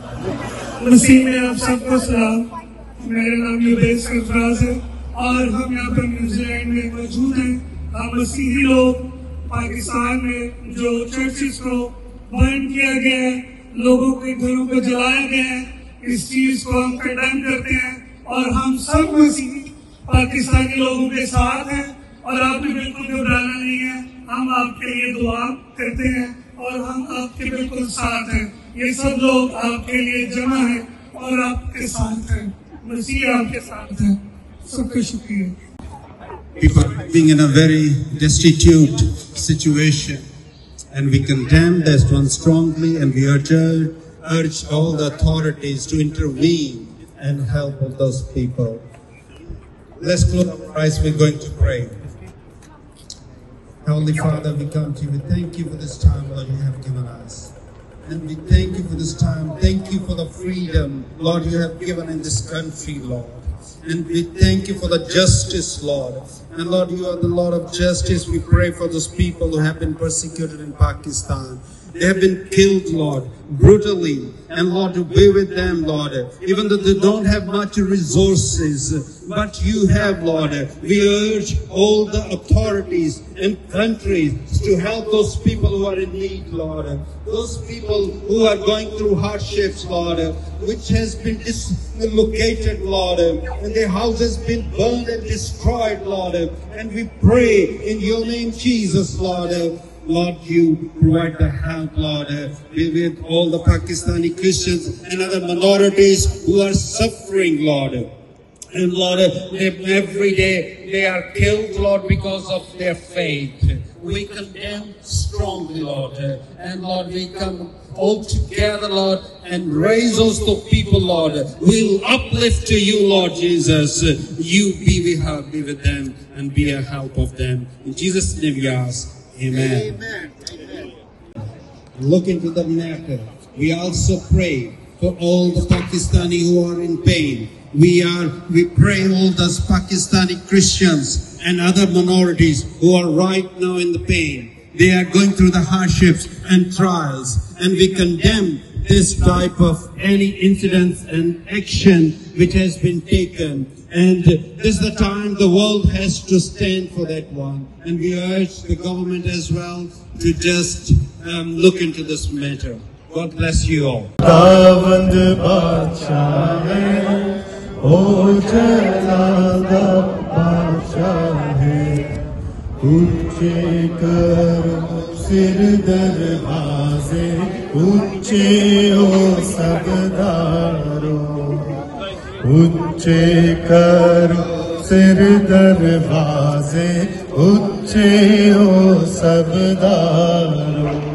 मसीह में आप सबको सलाम। मेरा नाम युवेश सरफराज है और हम यहाँ पर न्यूजीलैंड में मौजूद हैं। हम मसीही लोग पाकिस्तान में जो चर्चिस को बर्न किया गया है, लोगों के घरों को जलाया गया है, इस चीज़ को हम कंडेम करते हैं और हम सब मसीही पाकिस्तानी लोगों के साथ हैं और आपने बिल्कुल घबराना नहीं है। हम आपके लिए दुआ करते हैं और हम आपके बिल्कुल साथ हैं। ये सब लोग आपके लिए जमा है और आपके साथ हैं मसीह आपके साथ है सबका शुक्रिया People are living in a very destitute situation. And we condemn this one strongly and we urge, urge all the authorities to intervene and help all those people. Let's close our eyes. We're going to pray. Holy Father, we come to you. We thank you for this time that you have given us. And we thank you for this time. Thank you for the freedom, Lord, you have given in this country, Lord. And we thank you for the justice, Lord. And Lord, you are the Lord of justice. We pray for those people who have been persecuted in Pakistan. They have been killed, Lord, brutally. And Lord, to be with them, Lord, even though they don't have much resources, but you have, Lord. We urge all the authorities and countries to help those people who are in need, Lord. Those people who are going through hardships, Lord, which has been dislocated, Lord, and their house has been burned and destroyed, Lord. And we pray in your name, Jesus, Lord. Lord, you provide the help, Lord, uh, be with all the Pakistani Christians and other minorities who are suffering, Lord. And Lord, every day they are killed, Lord, because of their faith. We condemn strongly, Lord. And Lord, we come all together, Lord, and raise us to people, Lord. We'll uplift to you, Lord Jesus. You be with her, be with them, and be a help of them. In Jesus' name we ask. Amen. Look into the matter. We also pray for all the Pakistani who are in pain. We are, we pray all those Pakistani Christians and other minorities who are right now in the pain. They are going through the hardships and trials and we condemn this type of any incidents and action which has been taken. And this is the time the world has to stand for that one. And we urge the government as well to just um, look into this matter. God bless you all. फिर दरवाजे ऊँचे हो सबदारो ऊँचे करो सिर दरवाजे ऊँचे हो सबदारो